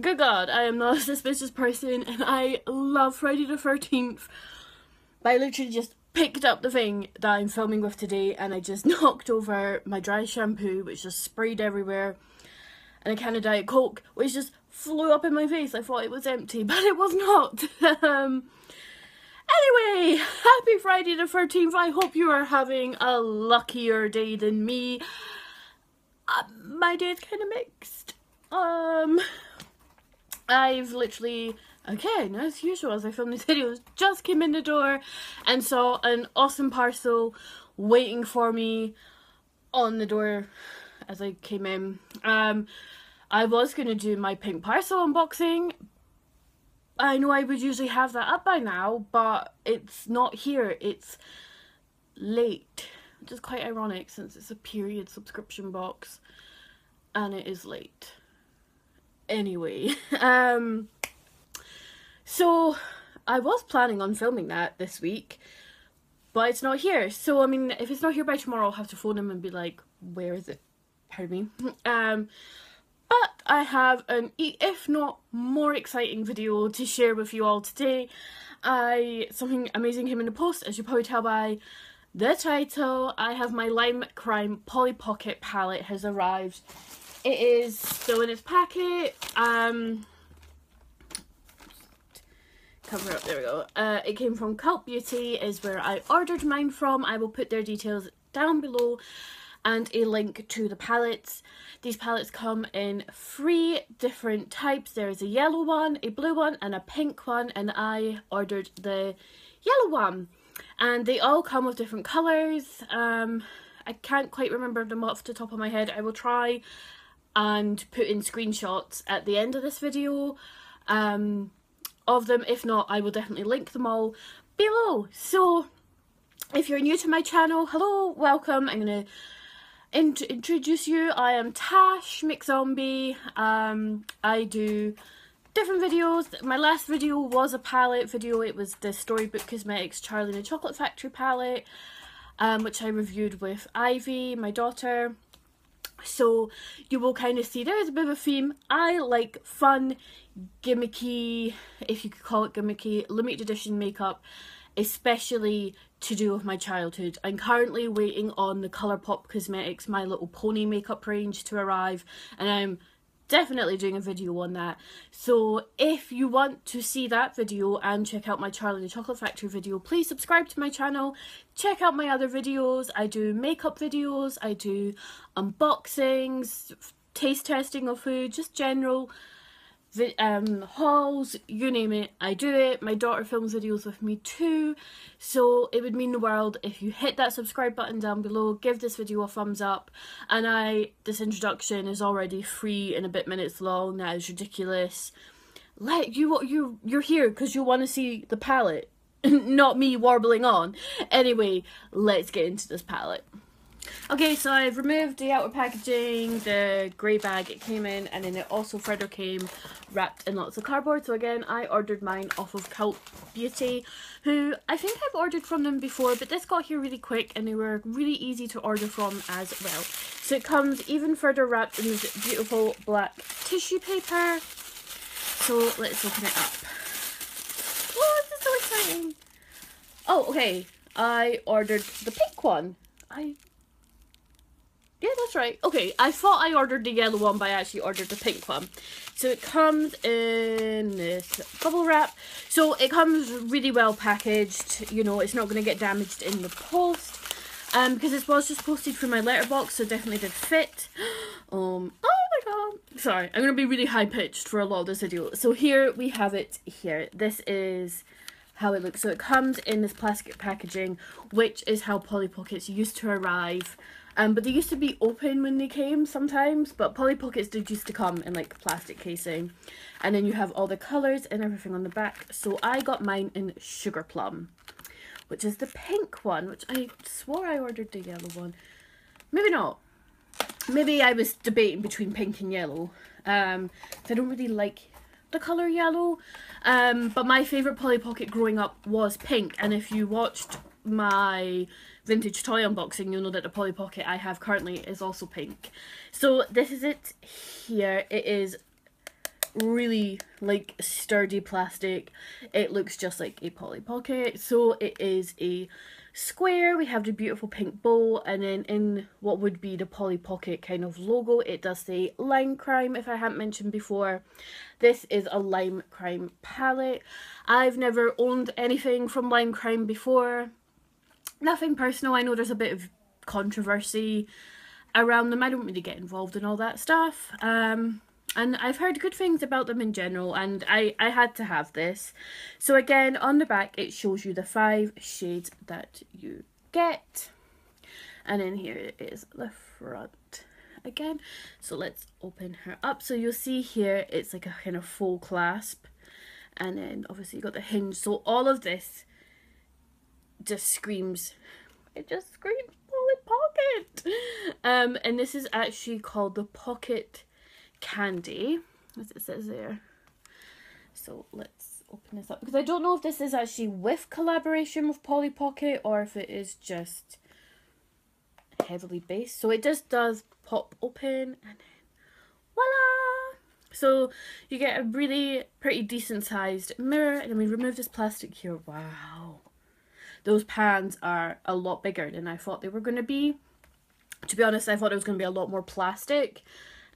good God, I am not a suspicious person and I love Friday the 13th. But I literally just picked up the thing that I'm filming with today and I just knocked over my dry shampoo which just sprayed everywhere and a can of Diet Coke which just flew up in my face. I thought it was empty but it was not. um, anyway, happy Friday the 13th. I hope you are having a luckier day than me. Uh, my day is kind of mixed. Um, I've literally again, as usual, as I film these videos, just came in the door and saw an awesome parcel waiting for me on the door as I came in. Um, I was going to do my pink parcel unboxing. I know I would usually have that up by now, but it's not here. It's late, which is quite ironic since it's a period subscription box and it is late. Anyway, um, so I was planning on filming that this week, but it's not here. So I mean, if it's not here by tomorrow, I'll have to phone him and be like, "Where is it?" Pardon me. Um, but I have an, if not more exciting video to share with you all today. I something amazing came in the post, as you probably tell by the title. I have my Lime Crime Polly Pocket palette has arrived. It is still in its packet. Um, cover up, there we go. Uh, it came from Cult Beauty is where I ordered mine from. I will put their details down below and a link to the palettes. These palettes come in three different types. There is a yellow one, a blue one and a pink one and I ordered the yellow one. And they all come with different colours. Um, I can't quite remember them off the top of my head. I will try and put in screenshots at the end of this video. Um, of them. If not, I will definitely link them all below. So, if you're new to my channel, hello, welcome. I'm going to int introduce you. I am Tash McZombie. Um, I do different videos. My last video was a palette video. It was the Storybook Cosmetics Charlie and the Chocolate Factory palette, um, which I reviewed with Ivy, my daughter. So you will kind of see there is a bit of a theme. I like fun, gimmicky, if you could call it gimmicky, limited edition makeup, especially to do with my childhood. I'm currently waiting on the Colourpop Cosmetics My Little Pony makeup range to arrive and I'm definitely doing a video on that. So if you want to see that video and check out my Charlie the Chocolate Factory video, please subscribe to my channel. Check out my other videos. I do makeup videos, I do unboxings, taste testing of food, just general um, hauls, you name it, I do it. My daughter films videos with me too, so it would mean the world if you hit that subscribe button down below, give this video a thumbs up, and I, this introduction is already three and a bit minutes long, that is ridiculous. Let you, you, you're here because you want to see the palette, not me warbling on. Anyway, let's get into this palette. Okay, so I've removed the outer packaging, the grey bag it came in, and then it also further came wrapped in lots of cardboard. So again, I ordered mine off of Cult Beauty, who I think I've ordered from them before, but this got here really quick and they were really easy to order from as well. So it comes even further wrapped in this beautiful black tissue paper. So let's open it up. Oh, this is so exciting. Oh, okay. I ordered the pink one. I yeah, that's right. Okay, I thought I ordered the yellow one, but I actually ordered the pink one. So it comes in this bubble wrap. So it comes really well packaged. You know, it's not going to get damaged in the post. Um, because this was just posted through my letterbox, so definitely did fit. Um, oh my god. Sorry, I'm going to be really high-pitched for a lot of this video. So here we have it here. This is how it looks. So it comes in this plastic packaging, which is how Polly Pockets used to arrive um, but they used to be open when they came sometimes, but Polly Pockets did used to come in like plastic casing. And then you have all the colours and everything on the back. So I got mine in Sugar Plum, which is the pink one, which I swore I ordered the yellow one. Maybe not. Maybe I was debating between pink and yellow. Um, I don't really like the colour yellow. Um, but my favourite Polly Pocket growing up was pink. And if you watched my vintage toy unboxing, you'll know that the Polly Pocket I have currently is also pink. So this is it here. It is really like sturdy plastic. It looks just like a Polly Pocket. So it is a square. We have the beautiful pink bow and then in what would be the Polly Pocket kind of logo it does say Lime Crime if I hadn't mentioned before. This is a Lime Crime palette. I've never owned anything from Lime Crime before. Nothing personal. I know there's a bit of controversy around them. I don't really get involved in all that stuff. Um, and I've heard good things about them in general and I, I had to have this. So again, on the back it shows you the five shades that you get. And then here is the front again. So let's open her up. So you'll see here it's like a kind of full clasp and then obviously you got the hinge. So all of this just screams, it just screams Polly Pocket. Um, and this is actually called the Pocket candy, as it says there. So let's open this up because I don't know if this is actually with collaboration with Polly Pocket or if it is just heavily based. So it just does pop open and then voila! So you get a really pretty decent sized mirror and then we remove this plastic here. Wow. Those pans are a lot bigger than I thought they were going to be. To be honest, I thought it was going to be a lot more plastic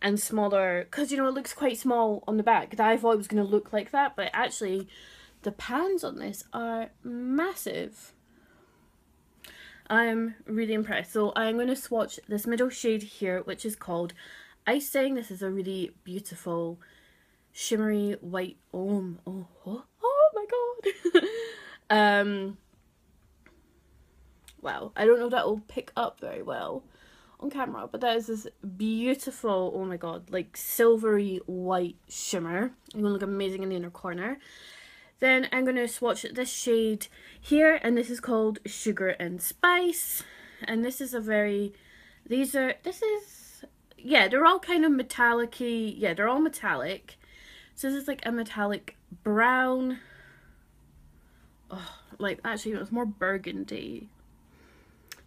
and smaller because you know it looks quite small on the back. I thought it was going to look like that but actually the pans on this are massive. I'm really impressed. So I'm going to swatch this middle shade here which is called Icing. This is a really beautiful shimmery white oh oh oh, oh my god. Um wow I don't know if that will pick up very well on camera, but that is this beautiful, oh my god, like silvery white shimmer. Going to look amazing in the inner corner. Then I'm to swatch this shade here, and this is called Sugar and Spice. And this is a very, these are, this is, yeah, they're all kind of metallic yeah, they're all metallic. So this is like a metallic brown, oh, like actually it was more burgundy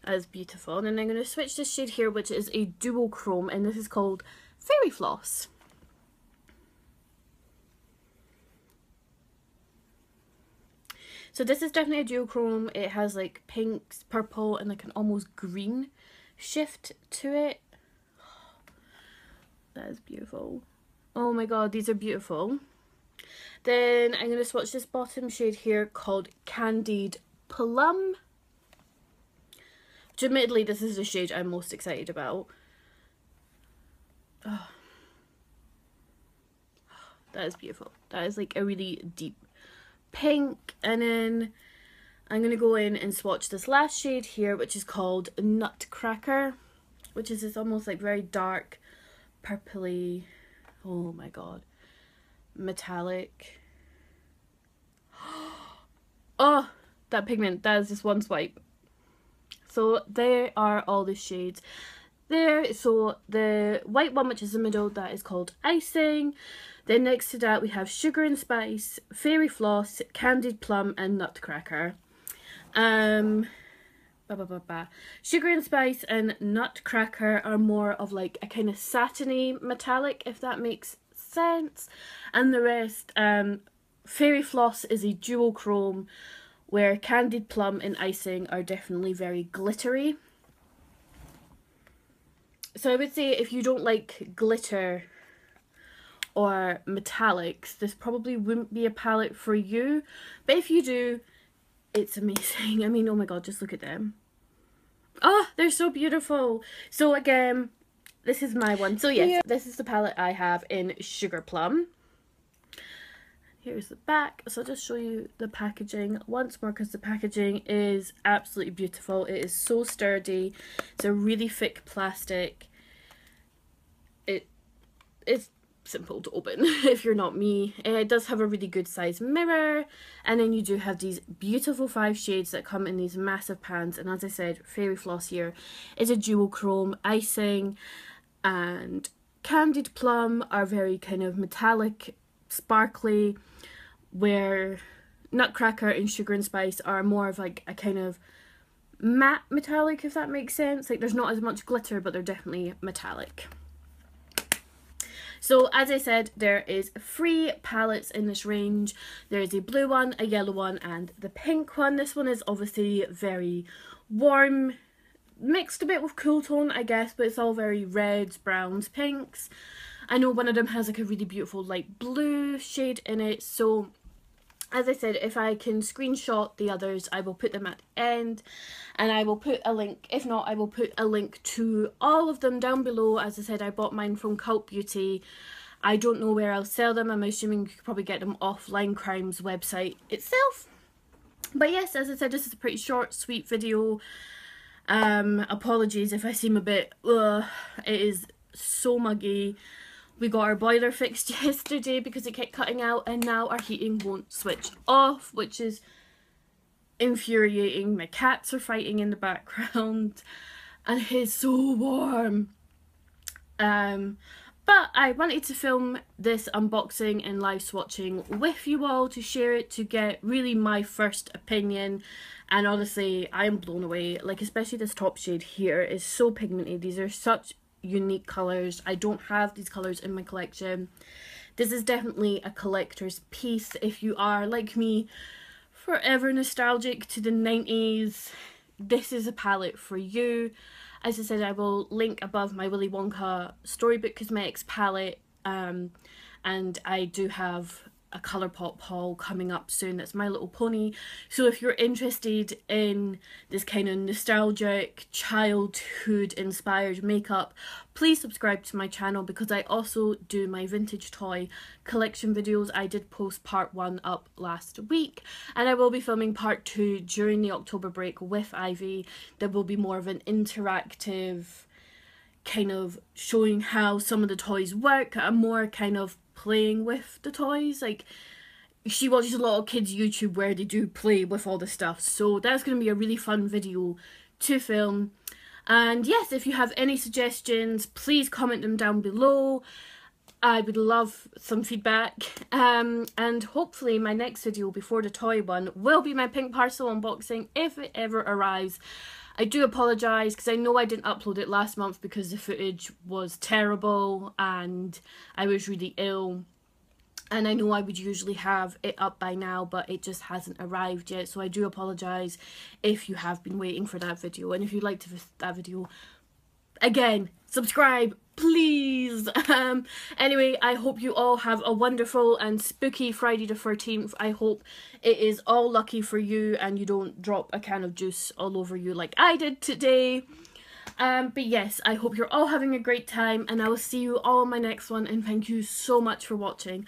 as beautiful. And then I'm going to switch this shade here, which is a duochrome, and this is called Fairy Floss. So this is definitely a duochrome. It has like pinks, purple, and like an almost green shift to it. That is beautiful. Oh my god, these are beautiful. Then I'm going to swatch this bottom shade here called Candied Plum. Admittedly this is the shade I'm most excited about. Oh. That is beautiful. That is like a really deep pink. And then I'm going to go in and swatch this last shade here, which is called Nutcracker. Which is this almost like very dark, purpley, oh my god, metallic. Oh, that pigment, that is just one swipe. So there are all the shades there. So the white one, which is the middle, that is called Icing. Then next to that we have Sugar and Spice, Fairy Floss, Candied Plum and Nutcracker. Um, bah, bah, bah, bah. Sugar and Spice and Nutcracker are more of like a kind of satiny metallic, if that makes sense. And the rest, um, Fairy Floss is a duochrome where Candied Plum and Icing are definitely very glittery. So I would say if you don't like glitter or metallics, this probably wouldn't be a palette for you. But if you do, it's amazing. I mean, oh my god, just look at them. Oh, they're so beautiful. So again, this is my one. So yes, yeah. this is the palette I have in Sugar Plum. Here's the back. So I'll just show you the packaging once more because the packaging is absolutely beautiful. It is so sturdy. It's a really thick plastic. It it's simple to open if you're not me. It does have a really good size mirror and then you do have these beautiful five shades that come in these massive pans and as I said Fairy Floss here is a duochrome icing and Candied Plum are very kind of metallic sparkly where Nutcracker and Sugar and Spice are more of like a kind of matte metallic if that makes sense like there's not as much glitter but they're definitely metallic So as I said, there is three palettes in this range. There is a blue one, a yellow one, and the pink one. This one is obviously very warm, mixed a bit with cool tone, I guess, but it's all very reds, browns, pinks. I know one of them has like a really beautiful light blue shade in it, so as I said, if I can screenshot the others, I will put them at the end and I will put a link. If not, I will put a link to all of them down below. As I said, I bought mine from Cult Beauty. I don't know where I'll sell them. I'm assuming you could probably get them off Lime Crime's website itself. But yes, as I said, this is a pretty short, sweet video. Um, apologies if I seem a bit, uh, it is so muggy. We got our boiler fixed yesterday because it kept cutting out and now our heating won't switch off, which is infuriating. My cats are fighting in the background and it's so warm. Um, but I wanted to film this unboxing and live swatching with you all to share it to get really my first opinion and honestly I am blown away like especially this top shade here is so pigmented these are such unique colours. I don't have these colours in my collection. This is definitely a collector's piece if you are, like me, forever nostalgic to the 90s. This is a palette for you. As I said, I will link above my Willy Wonka Storybook Cosmetics palette. Um, and I do have a Colourpop haul coming up soon that's My Little Pony. So if you're interested in this kind of nostalgic, childhood inspired makeup, please subscribe to my channel because I also do my vintage toy collection videos. I did post part one up last week and I will be filming part two during the October break with Ivy. There will be more of an interactive kind of showing how some of the toys work, a more kind of playing with the toys. Like she watches a lot of kids YouTube where they do play with all the stuff. So that's going to be a really fun video to film. And yes, if you have any suggestions, please comment them down below. I would love some feedback. Um, and hopefully my next video before the toy one will be my pink parcel unboxing if it ever arrives. I do apologise because I know I didn't upload it last month because the footage was terrible and I was really ill. And I know I would usually have it up by now, but it just hasn't arrived yet. So I do apologise if you have been waiting for that video. And if you liked that video, again, subscribe, please. Um, anyway, I hope you all have a wonderful and spooky Friday the 13th. I hope it is all lucky for you and you don't drop a can of juice all over you like I did today. Um, but yes, I hope you're all having a great time and I will see you all in my next one and thank you so much for watching.